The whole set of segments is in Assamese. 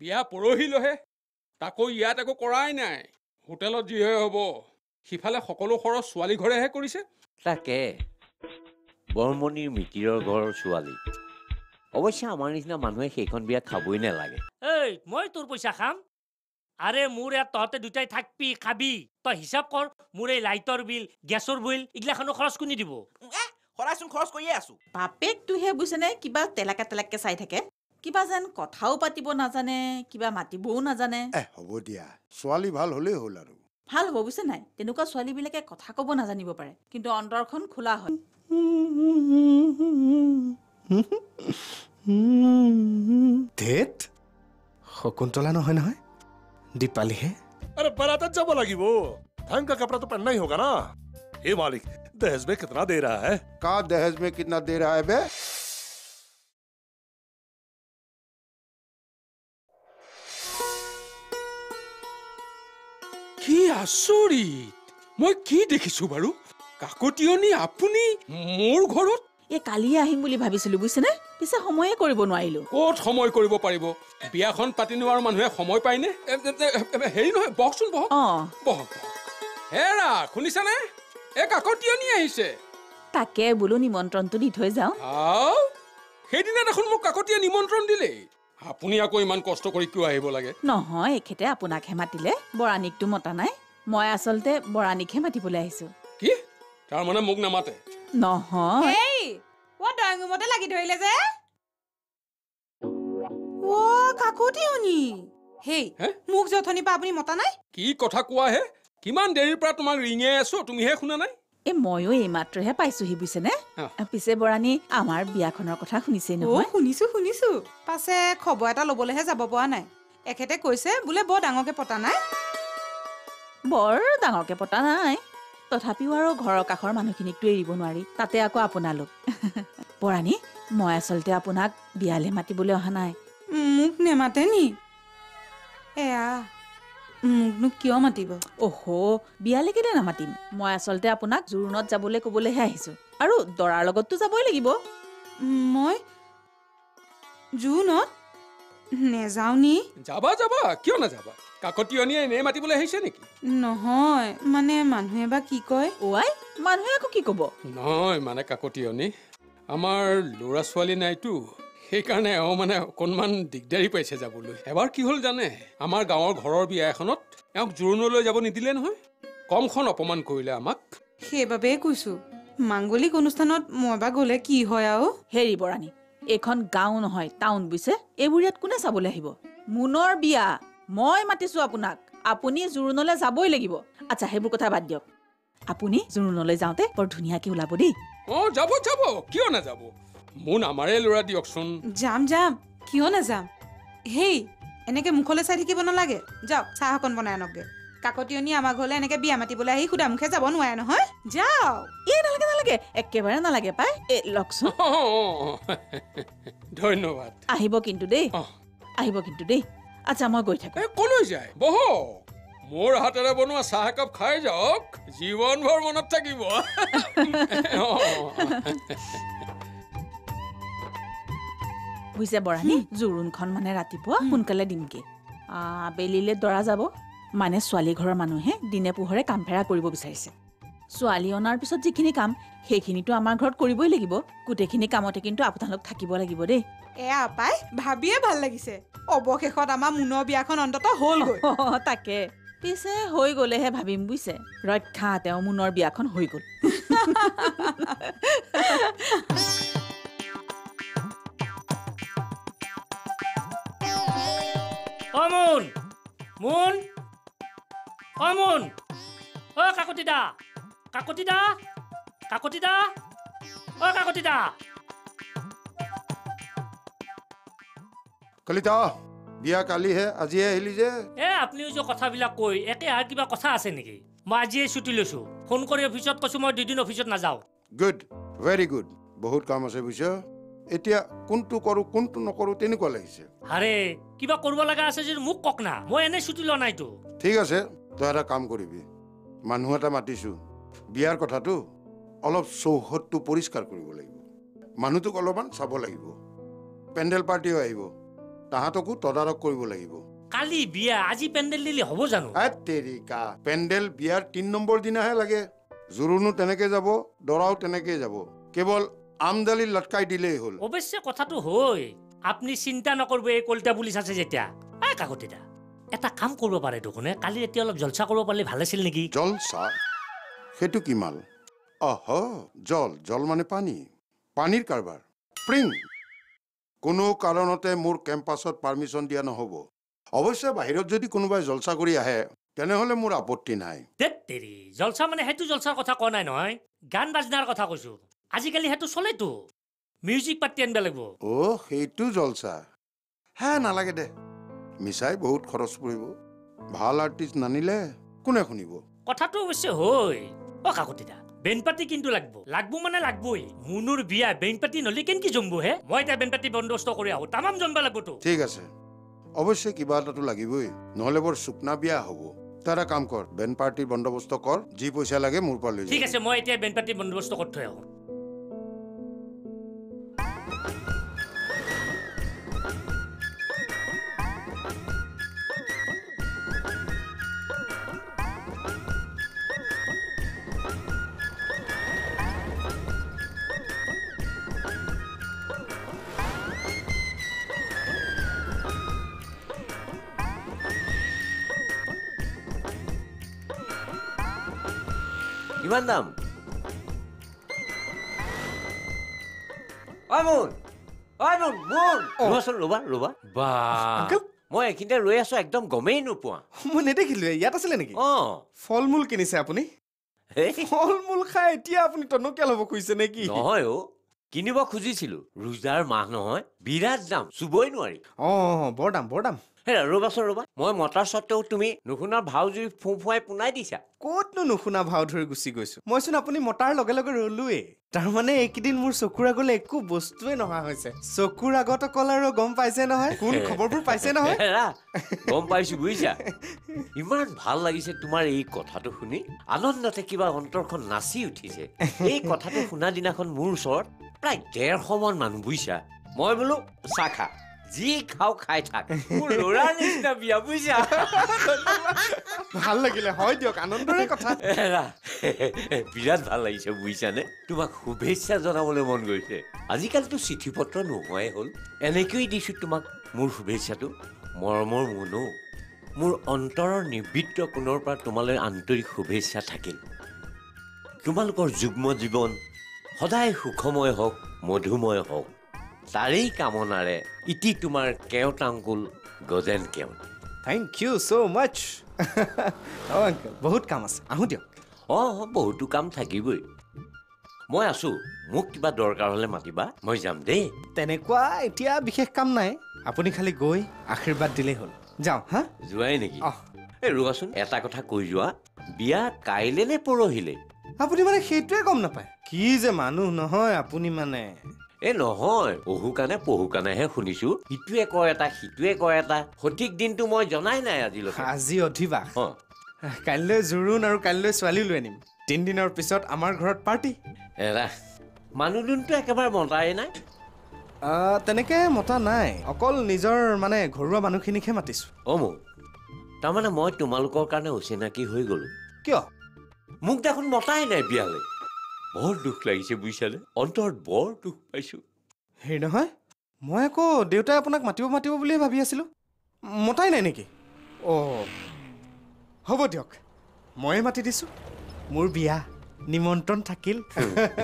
বিয়া পৰহিলৈহে। তাকো ইয়াত একো কৰাই নাই। হোটেলত যিহে হ'ব সিফালে সকলো খৰচ ছোৱালী ঘৰেহে কৰিছে। তাকে। বৰমণিৰ মিতিৰৰ ঘৰৰ ছোৱালী। অৱশ্যে আমাৰ নিচিনা মানুহে সেইখন বিয়া খাবই নালাগে। এই মই তোৰ পইচা খাম? আৰে মোৰ ইয়াত তহঁতে দুটাই থাকবি খাবি। তই হিচাপ কৰ মোৰ এই লাইটৰ বিল গেছৰ বিল এইগিলাখনো খৰচ কোনে দিব? সদায়চোন খৰচ কৰিয়ে আছো। বাপেকটোহে বুজিছেনে কিবা তেলাকে তেলাকে চাই থাকে। কিবা যেন কথাও পাতিব নাজানে কিবা মাতিবও নাজানে এ হ'ব দিয়া ছোৱালী ভাল হ'লেই হ'ল আৰু ভাল হ'ব বুজিছে নাই তেনেকুৱা ছোৱালীবিলাকে কথা ক'ব নাজানিব পাৰে কিন্তু অন্তৰখন খোলা হয় ধেত শকুন্তলা নহয় নহয় দীপালীহে अरे बारात जब লাগিব ढंग का कपड़ा तो पहनना ही होगा ना ये मालिक दहेज में कितना दे रहा है का दहेज में कितना दे रहा है बे কি আচৰিত? মই কি দেখিছো বাৰু? কাকতীয়নি আপুনি মোৰ ঘৰত? এই কালিয়ে আহিম বুলি ভাবিছিলো বুজিছেনে? পিছে সময়ে কৰিব নোৱাৰিলো। ক'ত সময় কৰিব পাৰিব? বিয়াখন পাতি নোৱাৰ মানুহে সময় পায়নে? হেৰি নহয় বহকচোন বহক। অ। বহক হেৰা শুনিছানে? এই কাকতীয়নি আহিছে। তাকে বোলো নিমন্ত্ৰণটো দি থৈ যাওঁ। সেইদিনা দেখোন মোক কাকতীয়ে নিমন্ত্ৰণ দিলেই। আপুনি আকৌ ইমান কষ্ট কৰি কিয় আহিব লাগে? নহয় এখেতে আপোনাকহে মাতিলে বৰাণীকটো মতা নাই। মই আচলতে বৰাণীকহে মাতিবলৈ আহিছো। কি? তাৰমানে মোক নামাতে। নহয়। ড্ৰয়িং ৰুমতে লাগি ধৰিলে যে। অ কাকতিয়নি হেই হে? মোক যথনিৰ পৰা আপুনি মতা নাই? কি কথা কোৱাহে কিমান দেৰিৰ পৰা তোমাক ৰিঙে আছো তুমিহে শুনা নাই? এই ময়ো এইমাত্ৰহে পাইছোহি বুজিছেনে। পিছে বৰাণী আমাৰ বিয়াখনৰ কথা শুনিছেই অ নহয়? শুনিছো শুনিছো। পাছে খবৰ এটা ল'বলৈহে যাব পৰা নাই। এখেতে কৈছে বোলে বৰ ডাঙৰকে পতা নাই। বৰ ডাঙৰকে পতা নাই। তথাপিও আৰু ঘৰৰ কাষৰ মানুহখিনিকতো এৰিব নোৱাৰি। তাতে আকৌ আপোনালোক। বৰাণী মই আচলতে আপোনাক বিয়ালে মাতিবলৈ অহা নাই। মোক নেমাতে নি? এয়া মোকনো কিয় মাতিব? অহ বিয়ালে কেলে নামাতিম? মই আচলতে আপোনাক জোৰোণত যাবলৈ ক'বলৈহে আহিছো। আৰু দৰাৰ লগততো যাবই লাগিব। মই জুনত নেযাওঁ নি? যাবা যাবা কিয় নাযাবা? কাকতীয়নিয়ে এনেই মাতিবলৈ আহিছে নেকি? নহয় মানে মানুহে বা কি কয়? অৱাই মানুহে আকৌ কি ক'ব? নহয় মানে কাকতীয়নি। আমাৰ ল'ৰা ছোৱালী নাইতো। সেইকাৰণে এওঁ মানে অকণমান দিগদাৰী পাইছে যাবলৈ। এবাৰ কি হ'ল জানে? আমাৰ গাঁৱৰ ঘৰৰ বিয়া এখনত এওঁক জোৰোণলৈ যাব নিদিলে নহয়। কমখন অপমান কৰিলে আমাক। সেইবাবেই কৈছো। মাংগলিক অনুষ্ঠানত মই বা গ'লে কি হয় আৰু? হেৰি বৰাণী এইখন গাঁও নহয় টাউন বুজিছে এইবোৰ ইয়াত কোনে চাবলৈ আহিব? মোনৰ বিয়া মই মাতিছো আপোনাক। আপুনি জোৰোণলৈ যাবই লাগিব। আচ্ছা সেইবোৰ কথা বাদ দিয়ক। আপুনি জোৰোণলৈ যাওঁতে বৰ ধুনীয়াকে ওলাব দেই। অঁ যাব যাব। কিয় নাযাব? মোন আমাৰে ল'ৰা দিয়কচোন। যাম যাম। কিয় নাযাম? হেই এনেকে মুখলৈ চাই থাকিব নালাগে। যাওক চাহ অকণ বনাই আনকগে। কাকতিয়নী আমাৰ ঘৰলৈ এনেকে বিয়া মাতিবলৈ আহি সুদা মুখে যাব নোৱাৰে নহয়। যাওক। এই নালাগে নালাগে। একেবাৰে নালাগে পাই। এ লওকচোন। ধন্যবাদ। আহিব কিন্তু দেই। আহিব কিন্তু দেই। আচ্ছা মই গৈ থাকো। এই কলৈ যায়? বহক মোৰ হাতেৰে বনোৱা চাহ একাপ খাই যাওক। জীৱনভৰ মনত থাকিব। বুজিছে বৰাণী জোৰোণখন মানে ৰাতিপুৱা সোনকালে দিমগে। আবেলিলে দৰা যাব মানে ছোৱালী ঘৰৰ মানুহে দিনে পোহৰে কাম ফেৰা কৰিব বিচাৰিছে। ছোৱালী অনাৰ পিছত যিখিনি কাম সেইখিনিতো আমাৰ ঘৰত কৰিবই লাগিব। গোটেইখিনি কামতে কিন্তু আপোনালোক থাকিব লাগিব দেই। এয়া পাই ভাবিয়ে ভাল লাগিছে। অৱশেষত আমাৰ মুনৰ বিয়াখন অন্তত হ'লগৈ। অ, তাকে। পিছে হৈ গলেহে ভাবিম বুজিছে ৰক্ষা তেওঁ মোনৰ বিয়াখন হৈ গ'ল। অ মুন মুন অ মুন অ কাকতি দা কাকতি দা কাকতি দা অ কাকতি দা কলিতা বিয়া কালিহে আজিহে আহিলি যে এ আপুনিও যে কথাবিলাক কৈ একে আৰু কিবা কথা আছে নেকি? মই আজিয়ে ছুটি লৈছো। ফোন কৰি অফিচত কৈছো মই দুদিন অফিচত নাযাওঁ। গুড ভেৰি গুড বহুত কাম আছে বুজিছ এতিয়া কোনটো কৰোঁ কোনটো নকৰোঁ তেনেকুৱা লাগিছে। আৰে কিবা কৰিব লগা আছে যদি মোক কওক না মই এনেই ছুটি লোৱা নাইতো। ঠিক আছে তই এটা কাম কৰিবি। মানুহ এটা মাতিছোঁ। বিয়াৰ কথাটো অলপ চৌহদটো পৰিষ্কাৰ কৰিব লাগিব। মানুহটোক অলপমান চাব লাগিব। পেণ্ডেল পাৰ্টিও আহিব। তাহাঁতকো তদাৰক কৰিব লাগিব। কালি বিয়া আজি পেণ্ডেল দিলে হ'ব জানো? তেৰিকা পেণ্ডেল বিয়াৰ তিন নম্বৰ দিনাহে লাগে। জোৰোণো তেনেকে যাব দৰাও তেনেকেই যাব। কেৱল আমদালি লটকাই দিলেই হ'ল। অৱশ্যে কথাটো হয়। আপুনি চিন্তা নকৰিব এই কলিতা পুলিচ আছে যেতিয়া। এই কাকতিদা এটা কাম কৰিব পাৰে দেখোনে কালি এতিয়া অলপ জলচা কৰিব পাৰিলে ভাল আছিল নেকি? জলচা? সেইটো কি মাল? অহ জল জল মানে পানী। পানীৰ কাৰবাৰ। স্প্ৰিং কোনো কাৰণতে মোৰ কেম্পাছত পাৰ্মিশ্যন দিয়া নহ'ব। অৱশ্যে বাহিৰত যদি কোনোবাই জলচা কৰি আহে তেনেহ'লে মোৰ আপত্তি নাই। জলচা মানে সেইটো জলচাৰ কথা কোৱা নাই নহয়। গান বাজনাৰ কথা কৈছো। আজিকালি সেইটো চলেতো। মিউজিক পাৰ্টি আনিব লাগিব। অ' সেইটো জলচা। হে নালাগে দে। মিছাই বহুত খৰচ পৰিব। ভাল আৰ্টিষ্ট নানিলে কোনে শুনিব? কথাটো অৱশ্যে হয়। অ কাকতিদা বেণ্ড পাৰ্টি কিন্তু লাগব। লাগব মানে লাগবই। মুনুৰ বিয়া বেণ্ড পাৰ্টি নহলে কেনকি জমব হে? মই এতিয়া বেণ্ড পাৰ্টি বন্দোবস্ত কৰি আহো। তামাম জমব লাগবতো। ঠিক আছে। অৱশ্যে কিবা এটাতো লাগিবই। নহ'লে বৰ চুকনা বিয়া হ'ব। এটা কাম কৰ বেণ্ড পাৰ্টিৰ বন্দবস্ত কৰ। যি পইচা লাগে মোৰ পৰা লৈ ঠিক। আছে মই এতিয়া বেণ্ড পাৰ্টি বন্দোবস্ত কৰি থৈ আহো। কিমান দাম অ মোন অ মোন মোন ৰ'বাচোন ৰ'বা ৰ'বা বা আংকল? মই এইখিনিতে ৰৈ আছো একদম গমেই নোপোৱা মই নেদেখিলোৱে ইয়াত আছিলে নেকি অ ফল মূল কিনিছে আপুনি ফল মূল খাই এতিয়া আপুনি টনকিয়াল হ'ব খুজিছে নে কি নহয় অ কিনিব খুজিছিলো ৰোজাৰ মাহ নহয় বিৰাট দাম চুবই নোৱাৰি অঁ বৰ দাম বৰ দাম ৰ'বাচোন ৰ'বা। মই মতাৰ স্বত্তেও তুমি নুশুনা ভাও জুই ফুঁ ফুৱাই পোনাই দিছা। ক'তনো নুশুনা ভাও ধৰি গুচি গৈছো? মইচোন আপুনি মতাৰ লগে লগে ৰলোৱেই তাৰমানে এইকেইদিন মোৰ চকুৰ আগলৈ একো বস্তুৱে নহা হৈছে। চকুৰ আগত অকল আৰু গম পাইছে নহয়। কোন খবৰবোৰ পাইছে নহয়? গম পাইছো বুজিছা? ইমান ভাল লাগিছে তোমাৰ এই কথাটো শুনি। আনন্দতে কিবা অন্তৰখন নাচি উঠিছে। এই কথাটো শুনা দিনাখন মোৰ ওচৰত প্ৰায় ডেৰশমান মানুহ বুজিছা? মই বোলো চাহ খা। যি খাওঁ খাই থাক মোৰ ল'ৰাৰ নিচিনা বিয়া বুজিছা ভাল লাগিলে হয় দিয়ক আনন্দৰে কথা বিৰাট ভাল লাগিছে বুজিছানে তোমাক শুভেচ্ছা জনাবলৈ মন গৈছে আজিকালিতো চিঠি পত্ৰ নোহোৱাই হ'ল এনেকৈয়ে দিছো তোমাক মোৰ শুভেচ্ছাটো মৰমৰ মনো মোৰ অন্তৰৰ নিবৃত্ত কোণৰ পৰা তোমালৈ আন্তৰিক শুভেচ্ছা থাকিল তোমালোকৰ যুগ্ম জীৱন সদায় সুখময় হওক মধুময় হওক তাৰেই কামনাৰে ইটি তোমাৰ কেওটাংকুল গজেন কেও থেংক ইউ ছ' মাছ অঁ আংকল বহুত কাম আছে আহোঁ দিয়ক অঁ বহুতো কাম থাকিবই মই আছোঁ মোক কিবা দৰকাৰ হ'লে মাতিবা মই যাম দেই তেনেকুৱা এতিয়া বিশেষ কাম নাই আপুনি খালি গৈ আশীৰ্বাদ দিলেই হ'ল যাওঁ হা যোৱাই নেকি। এই ৰ'বাচোন এটা কথা কৈ যোৱা বিয়া কাইলে নে পৰহিলে আপুনি মানে সেইটোৱে গম নাপায় কি যে মানুহ নহয় আপুনি মানে এই নহয় পহু কাণে পহু কাণেহে শুনিছো। ইটোৱে কয় এটা সিটোৱে কয় এটা। সঠিক দিনটো মই জনাই নাই আজিলৈকে। আজি অধিবাস। অঁ। কাইলৈ জোৰোণ আৰু কাইলৈ ছোৱালী লৈ আনিম। তিনিদিনৰ পিছত আমাৰ ঘৰত পাৰ্টি। এৰা মানুহ দিনটো একেবাৰে মতাই নাই? তেনেকে মতা নাই। অকল নিজৰ মানে ঘৰুৱা মানুহখিনিকহে মাতিছোঁ। অ মোৰ তাৰমানে মই তোমালোকৰ কাৰণে অচিনাকি হৈ গ'লো। কিয়? মোক দেখোন মতাই নাই বিয়ালৈ। বৰ দুখ লাগিছে বুজিছানে? অন্তৰত বৰ দুখ পাইছোঁ। হেৰি নহয় মই আকৌ দেউতাই আপোনাক মাতিব মাতিব বুলিয়ে ভাবি আছিলোঁ। মতাই নাই নেকি? অঁ হ'ব দিয়ক ময়ে মাতি দিছোঁ মোৰ বিয়া। নিমন্ত্ৰণ থাকিল।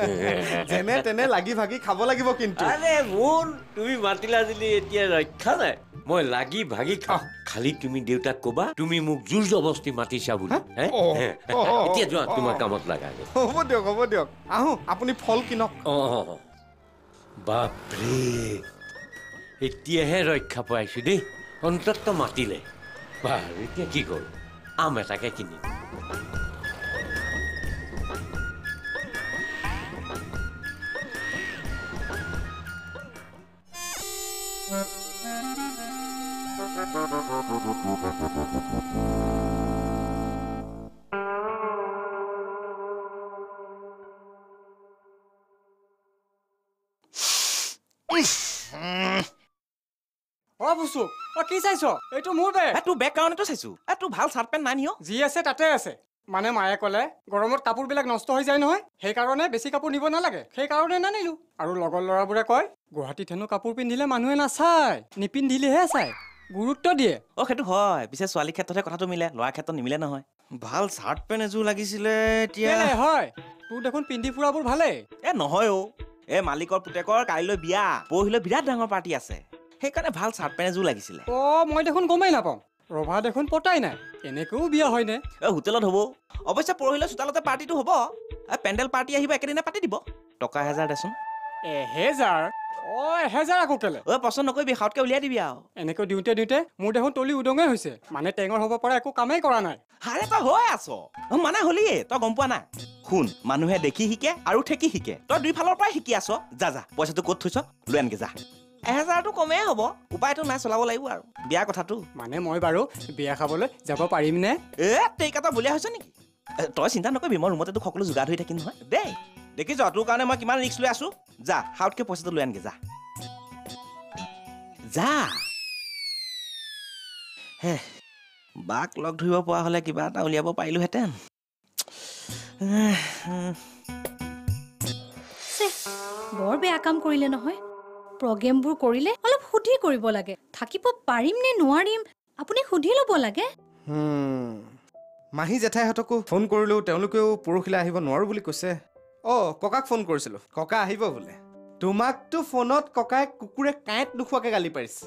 যেনে তেনে লাগি ভাগি খাব লাগিব কিন্তু। আৰে মোন তুমি মাতিলা যদি এতিয়া ৰক্ষা নাই মই লাগি ভাগি খাওঁ। খালি তুমি দেউতাক ক'বা তুমি মোক জোৰ জবস্তি মাতিছা বুলি। এতিয়া যোৱা তোমাৰ। কামত লাগা। হ'ব দিয়ক হ'ব দিয়ক। আহোঁ আপুনি ফল কিনক। অ। বাপৰে এতিয়াহে ৰক্ষা পাইছো দেই। অন্তত মাতিলে। বাৰু এতিয়া কি কৰোঁ? আম এটাকে কিনি দিম। অ কি চাইছ? এইটো মোৰ বেগ। তোৰ বেগ কাৰণেতো চাইছো। এ তোৰ ভাল চাৰ্ট পেণ্ট নাই নিয় যি আছে তাতে আছে। মানে মায়ে ক'লে গৰমত কাপোৰবিলাক নষ্ট হৈ যায় নহয়। সেইকাৰণে বেছি কাপোৰ নিব নালাগে। সেইকাৰণে নানিলো আৰু লগৰ ল'ৰাবোৰে কয় গুৱাহাটীত হেনো কাপোৰ পিন্ধিলে মানুহে নাচায়। নিপিন্ধিলেহে চায়। গুৰুত্ব দিয়ে। অ সেইটো হয়। পিছে ছোৱালীৰ ক্ষেত্ৰতহে কথাটো মিলে। ল'ৰাৰ ক্ষেত্ৰত নিমিলে নহয়। ভাল চাৰ্ট পেণ্ট এযোৰ লাগিছিলে এতিয়া। হয়। তোৰ দেখোন পিন্ধি ফুৰাবোৰ ভালেই। এ নহয় অ। এ মালিকৰ পুতেকৰ কাইলৈ বিয়া। পৰহিলৈ বিৰাট ডাঙৰ পাৰ্টি আছে। সেইকাৰণে ভাল চাৰ্ট পেণ্ট এযোৰ লাগিছিলে। অ মই দেখোন গমেই নাপাওঁ। ৰভা দেখোন পতাই নাই। এনেকৈও বিয়া হয়নে হোটেলত হ'ব। অৱশ্যে পৰহিলৈ চোতালতে পাৰ্টিটো হ'ব। পেণ্ডেল পাৰ্টি আহিব একেদিনাই পাতি দিব। টকা এহেজাৰ দেচোন। এহেজাৰ? অ এহেজাৰ আকৌ কেলে? ঐ পচন্দ নকৰিবি সাউতকৈ উলিয়াই দিবি আৰু। এনেকৈ দিওঁতে দিওঁতে মোৰ দেখোন তলি উদঙেই হৈছে। মানে টেঙৰ হ'ব পৰা একো কামেই কৰা নাই। হাৰে তই হৈ আছ। অ, মানে হলিয়ে তই গম পোৱা নাই। শুন মানুহে দেখি শিকে আৰু ঠেকি শিকে। তই দুইফালৰ পৰাই শিকি আছ। যা যা পইচাটো ক'ত থৈছ? লৈ আনগে যা। এহেজাৰটো কমেই হ'ব। উপায়টো নাই চলাব লাগিব আৰু। বিয়া কথাটো। মানে মই বাৰু বিয়া খাবলৈ যাব পাৰিম নে এ তেইকা তই বলিয়া হৈছ নেকি? তই চিন্তা নকৰিবি মই ৰুমতে তোক সকলো যোগাৰ ধৰি থাকিম নহয়। দেই দেখিছ তোৰ কাৰণে মই কিমান ৰিক্স লৈ আছো। যা সাউতকৈ পইচাটো লৈ আনগে যা। যা। হে বাক লগ ধৰিব পৰা হ'লে কিবা এটা উলিয়াব পাৰিলোহেঁতেন। বৰ বেয়া কাম কৰিলে নহয়। প্ৰগ্ৰেমবোৰ কৰিলে অলপ সুধি কৰিব লাগে। থাকিব পাৰিম নে নোৱাৰিম আপুনি সুধি ল'ব লাগে। হুম, মাহী জেঠাইহঁতকো ফোন কৰিলোঁ তেওঁলোকেও পৰহিলৈ আহিব নোৱাৰো বুলি কৈছে। অ ককাক ফোন কৰিছিলোঁ। ককা আহিব বোলে। তোমাকতো ফোনত ককাই কুকুৰে কাঁইট নোখোৱাকে গালি পাৰিছে।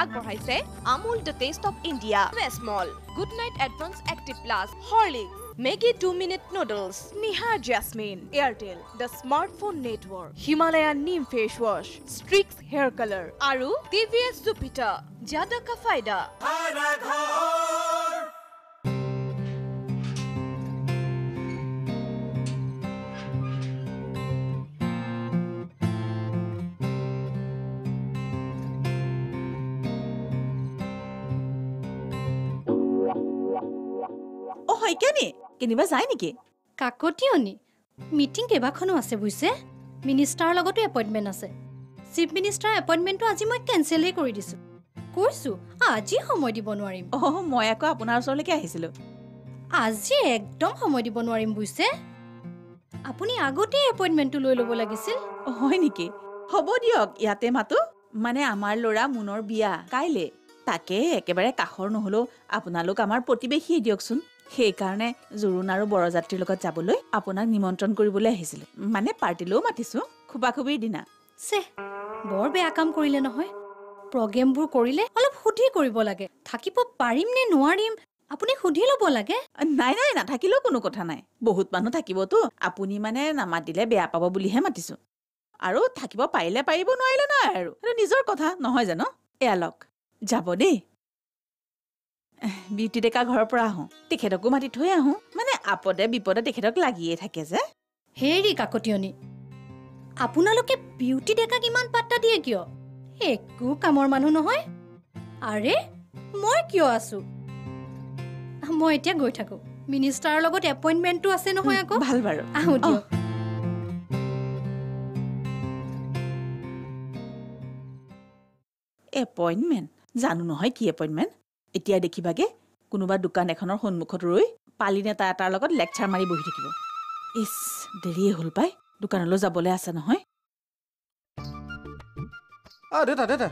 আগবঢ়াইছে Amul the taste of India small good night advance active plus Horlicks. Maggi two minute noodles Nihar jasmine Airtel the smartphone network Himalayan neem face wash Streax hair colour আৰু টিভিএছ জুপিটাৰ জাদা কা ফাইদা অ শইকীয়া নি কেনিবা যায় নেকি? কাকতীয়নি মিটিং কেইবাখনো আছে বুজিছে মিনিষ্টাৰৰ লগতো এপইণ্টমেণ্ট আছে। চিফ মিনিষ্টাৰৰ এপইণ্টমেণ্টটো আজি মই কেঞ্চেলেই কৰি দিছোঁ। কৈছোঁ আজি সময় দিব নোৱাৰিম। অ মই আকৌ আপোনাৰ ওচৰলৈকে আহিছিলোঁ। আজি একদম সময় দিব নোৱাৰিম বুজিছে আপুনি আগতেই এপইণ্টমেণ্টটো লৈ ল'ব লাগিছিল। হয় নেকি? হ'ব দিয়ক ইয়াতে মাতো। মানে আমাৰ ল'ৰা মুনৰ বিয়া কাইলে। তাকে একেবাৰে কাষৰ নহলেও আপোনালোক আমাৰ প্ৰতিবেশীয়ে দিয়কচোন। সেইকাৰণে জোৰোণ আৰু বৰযাত্ৰীৰ লগত যাবলৈ আপোনাক নিমন্ত্ৰণ কৰিবলৈ আহিছিলোঁ। মানে পাৰ্টিলৈও মাতিছো। খোপাখুবিৰ দিনা। চে বৰ বেয়া কাম কৰিলে নহয়। প্ৰগ্ৰেমবোৰ কৰিলে অলপ সুধি কৰিব লাগে। থাকিব পাৰিম নে নোৱাৰিম আপুনি সুধি ল'ব লাগে। নাই নাই নাথাকিলেও কোনো কথা নাই। বহুত মানুহ থাকিবতো। আপুনি মানে নামাতিলে বেয়া পাব বুলিহে মাতিছো। আৰু থাকিব পাৰিলে পাৰিব নোৱাৰিলে নাই আৰু। নিজৰ কথা নহয় জানো? এয়া লওক। যাব দেই। বিউটি ডেকা ঘৰৰ পৰা আহোঁ। তেখেতকো মাতি থৈ আহোঁ। মানে আপদে বিপদে তেখেতক লাগিয়ে থাকে যে। হেৰি কাকতীয়নি আপোনালোকে বিউটি ডেকাক ইমান পাত্তা দিয়ে কিয়? একো কামৰ মানুহ নহয়। আৰে মই কিয় আছো? মই এতিয়া গৈ থাকো। মিনিষ্টাৰৰ লগত এপইণ্টমেণ্টটো আছে নহয় আকৌ। ভাল বাৰু। আহোঁ দিয়ক। এপইণ্টমেণ্ট? জানো নহয় কি এপইণ্টমেণ্ট। এতিয়া দেখিবাগে কোনোবা দোকান এখনৰ সন্মুখত ৰৈ পালি নেতা এটাৰ লগত লেকচাৰ মাৰি বহি থাকিব। ইছ দেৰিয়ে হ'ল পাই। দোকানলৈ যাবলৈ আছে নহয়। দেউতা দেউতা।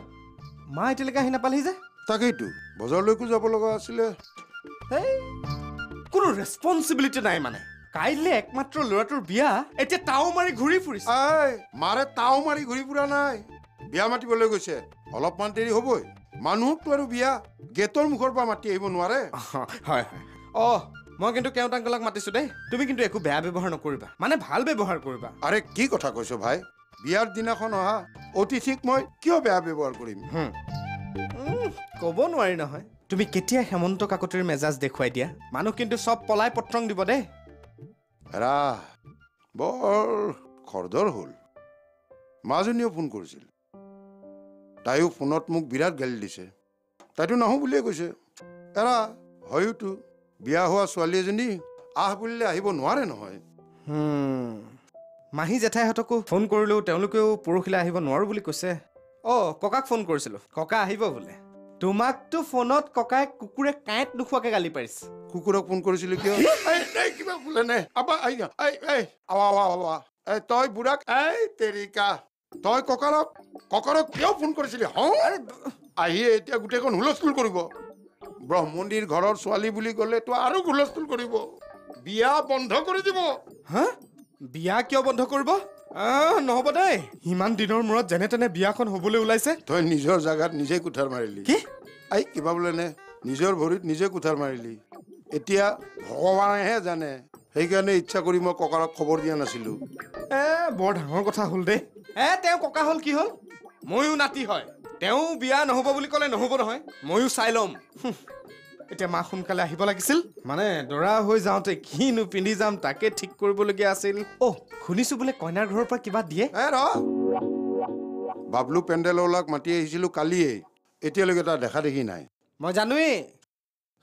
মা এতিয়ালৈকে আহি নাপালেহি যে। তাকেইতো বজাৰলৈকো যাব লগা আছিলে। কোনো ৰেচপনচিবিলিটি নাই মানে। কাইলৈ একমাত্ৰ ল'ৰাটোৰ বিয়া এতিয়া তাও মাৰি ঘূৰি ফুৰিছে। মাৰে তাও মাৰি ঘূৰি ফুৰা নাই। বিয়া মাতিবলৈ গৈছে। অলপমান দেৰি হ'বই। মানুহকতো আৰু বিয়া গেটৰ মুখৰ পৰা মাতি আহিব নোৱাৰে। হয় হয়। অ মই কিন্তু কেওঁত আংকলক মাতিছো দেই। তুমি কিন্তু একো বেয়া ব্যৱহাৰ নকৰিবা। মানে ভাল ব্যৱহাৰ কৰিবা। আৰে কি কথা কৈছ ভাই? বিয়াৰ দিনাখন অহা অতিথিক মই কিয় বেয়া ব্যৱহাৰ কৰিম? ক'ব নোৱাৰি নহয়। তুমি কেতিয়া হেমন্ত কাকতিৰ মেজাজ দেখুৱাই দিয়া? মানুহ কিন্তু চব পলাই পত্ৰং দিব দেই। ৰা বৰ খৰদৰ হ'ল। মাজনীয়েও ফোন কৰিছিল। তাইও ফোনত মোক বিৰাট গালি দিছে। তাইতো নাহোঁ বুলিয়ে কৈছে। এৰা হয়োতো বিয়া হোৱা ছোৱালী এজনী আহ বুলিলে আহিব নোৱাৰে নহয়। মাহী জেঠাইহঁতকো ফোন কৰিলোঁ তেওঁলোকেও পৰহিলৈ আহিব নোৱাৰোঁ বুলি কৈছে। অঁ ককাক ফোন কৰিছিলোঁ। ককা আহিব বোলে। তোমাকতো ফোনত ককাই কুকুৰে কাঁইট নোখোৱাকৈ গালি পাৰিছে। কুকুৰক ফোন কৰিছিলি কিয়? কিবা বোলে নে তই বুঢ়াক এই তেৰিকা। তই ককাৰক ককাৰক কিয় ফোন কৰিছিলি হওঁ আহি এতিয়া গোটেইখন হুলস্থুল কৰিব। ব্ৰহ্মণিৰ ঘৰৰ ছোৱালী বুলি ক'লে তো আৰু হুলস্থুল কৰিব। বিয়া বন্ধ কৰি দিব। হা? বিয়া কিয় বন্ধ কৰিব? নহ'ব দেই ইমান দিনৰ মূৰত যেনে তেনে বিয়াখন হ'বলৈ ওলাইছে। তই নিজৰ জাগাত নিজে কুঠাৰ মাৰিলি। কি? এই কিবা বোলে নে? নিজৰ ভৰিত নিজে কুঠাৰ মাৰিলি। এতিয়া ভগৱানেহে জানে। সেইকাৰণে ইচ্ছা কৰি মই ককাৰক খবৰ দিয়া নাছিলো। এ বৰ ডাঙৰ কথা হ'ল দেই। এ তেওঁ ককা হ'ল কি হ'ল? ময়ো নাতি হয়। তেওঁ বিয়া নহ'ব বুলি ক'লে নহ'ব নহয়। ময়ো চাই ল'ম। এতিয়া মা সোনকালে আহিব লাগিছিল। মানে দৰা হৈ যাওঁতে কিনো পিন্ধি যাম তাকে ঠিক কৰিবলগীয়া আছিল। অ' শুনিছো বোলে কইনাৰ ঘৰৰ পৰা কিবা দিয়ে। এ ৰ। বাবলু পেণ্ডেলৱালাক মাতি আহিছিলো কালিয়েই এতিয়ালৈকে তাৰ দেখা দেখি নাই। মই জানোৱেই।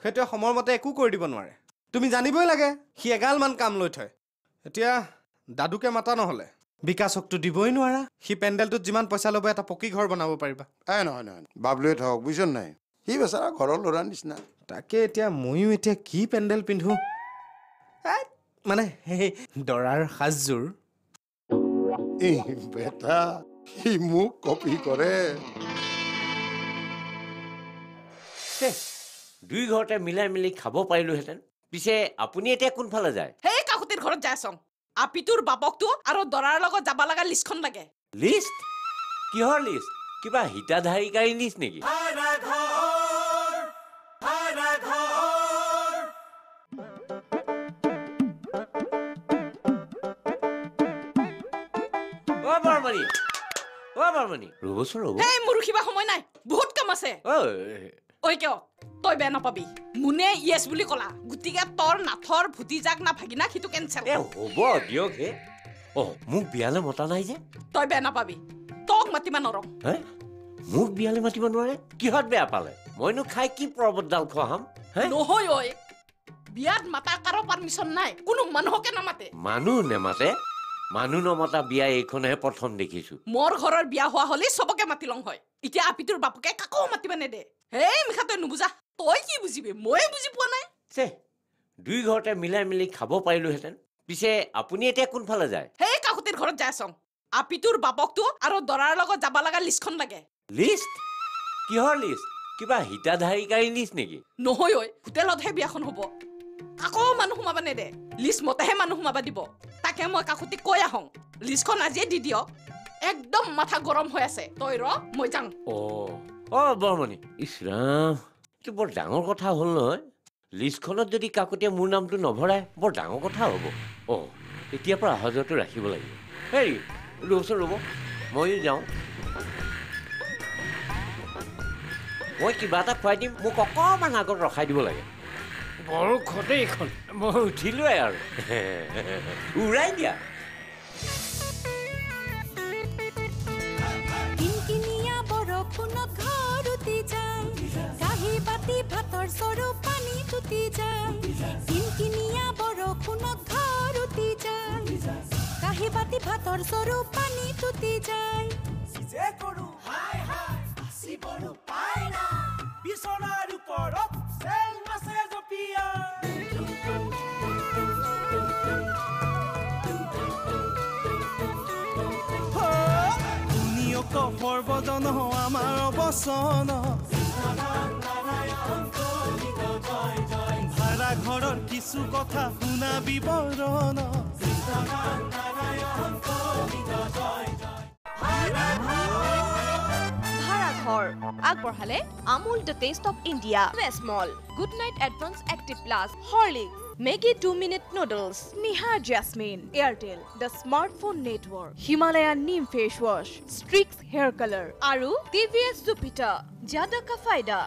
সেইটোৱে সময়মতে একো কৰি দিব নোৱাৰে। তুমি জানিবই লাগে সি এগালমান কাম লৈ থয়। এতিয়া দাদুকে মাতা নহ'লে। বিকাশকতো দিবই নোৱাৰা সি পেণ্ডেলটোত যিমান পইচা ল'ব এটা পকী ঘৰ বনাব পাৰিবা। এ নহয় নহয় বাবলুৱে থাকক বুজিছ নাই? সি বেচাৰা ঘৰৰ ল'ৰাৰ নিচিনা। তাকে এতিয়া ময়ো এতিয়া কি পেণ্ডেল পিন্ধো? মানে সেই দৰাৰ সাজযোৰ। বেটা সি মোক কপি কৰে। দুই ঘৰতে মিলাই মিলি খাব পাৰিলোহেঁতেন। পিছে আপুনি এতিয়া কোনফালে যায়? সেই কাকুতিৰ ঘৰত যাই আছং। আপিটোৰ বাপকটো আৰু দৰাৰ লগত যাব লগা লিষ্টখন লাগে। লিষ্ট? কিহৰ লিষ্ট? কিবা হিতাধাৰিকাৰী লিষ্ট নেকি? অ বৰমণি অ বৰমণি। ৰ'বচোন ৰ'ব। মোৰ ৰখিবা সময় নাই। বহুত কাম আছে। ঐ ঐ কিয়? তই বেয়া নাপাবি। মুনে য়েছ বুলি ক'লা। গতিকে তোৰ নাথৰ ভুটিজাক না ভাগিনা সিটো কেঞ্চেল এ হ'ব দিয়ক হে। অ মোক বিয়ালৈ মতা নাই যে। তই বেয়া নাপাবি। তোক মাতিবা নৰং হে? মোক বিয়ালৈ মাতিব নোৱাৰে? কিহত বেয়া পালে? মইনো খাই কি পৰ্বতডাল খোৱাম হে? নহয় ঐ। বিয়াত মাতা কাৰো পাৰ্মিশ্যন নাই। কোনো মানুহকে নামাতে। মানুহ নেমাতে? মানুহ নমতা বিয়া এইখনহে প্ৰথম দেখিছো। মোৰ ঘৰৰ বিয়া হোৱা হ'লে চবকে মাতি লং হয়। এতিয়া আপিটোৰ বাপকে কাকো মাতিবা নেদে। হেই মিখা তই নুবুজা। তই কি বুজিবি? ময়ে বুজি পোৱা নাই। চে দুই ঘৰতে মিলাই মিলি খাব পাৰিলোহেঁতেন। পিছে আপুনি এতিয়া কোনফালে যায়? সেই কাকুতিৰ ঘৰত যাই আছং আপিটোৰ বাপকটো আৰু দৰাৰ লগত যাব লগা লিষ্টখন লাগে। লিষ্ট? কিহৰ লিষ্ট? কিবা হিতাধাৰিকাৰী লিষ্ট নেকি? নহয় ঐ হোটেলতহে বিয়াখন হ'ব। কাকো মানুহ সোমাবা নেদে। লিষ্ট মতেহে মানুহ সোমাবা দিব। তাকে মই কাকুতিক কৈ আহোঁ। লিষ্টখন আজিয়ে দি দিয়ক। একদম মাথা গৰম হৈ আছে। তই ৰ মই যাং অ অ বৰমণি। ইছ এইটো বৰ ডাঙৰ কথা হ'ল নহয়। লিষ্টখনত যদি কাকতীয়ে মোৰ নামটো নভৰাই বৰ ডাঙৰ কথা হ'ব। অ এতিয়াৰ পৰা অহা যোৱাটো ৰাখিব লাগিব। হেৰি ৰ'বচোন ৰ'ব ময়ো যাওঁ। মই কিবা এটা খুৱাই দিম মোক অকণমান আগত ৰখাই দিব লাগে। বৰ খতে এইখন মই উঠিলোৱে আৰু। উৰাই দিয়া। ভাতৰ চৰু পানী তুটি যায় বৰষুণত ঘৰ উটি যায় কাঁহী বাতি ভাতৰ চৰু পানী তুটি যায় সৰ্বজন আমাৰ অৱচন ভাড়া ঘৰৰ কিছু কথা শুনা বিৱৰণ। আগবঢ়ালে Amul the taste of India small good night advance active plus Horlicks. Maggi two minute noodles Nihar jasmine Airtel the smartphone network Himalayan neem face wash Streax hair colour আৰু টিভিএছ জুপিটাৰ জাদা কা ফাইদা